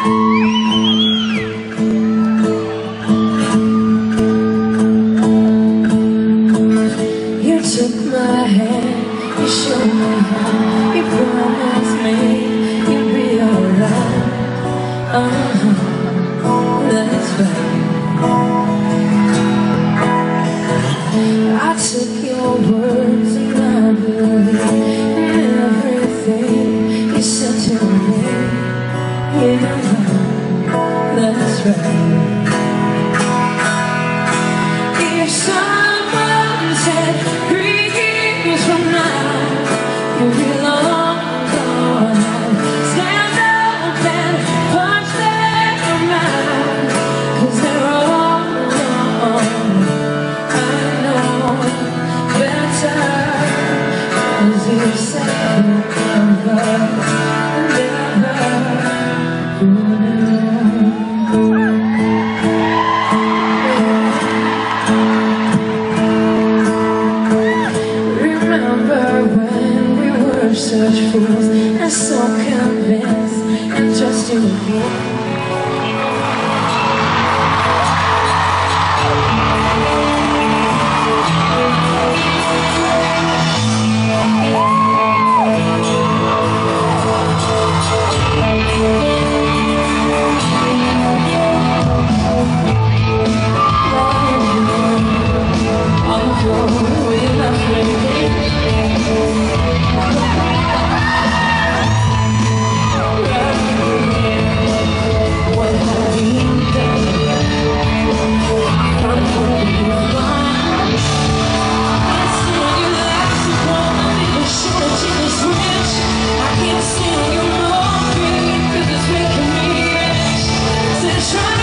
You took my hand, you showed me how, you promised me you'd be alright. Uh-huh, that's right. I took your words If someone said three years from now You'll be long gone Stand up and punch them out Cause they're all wrong I know such fools and so convinced and trusting you. trying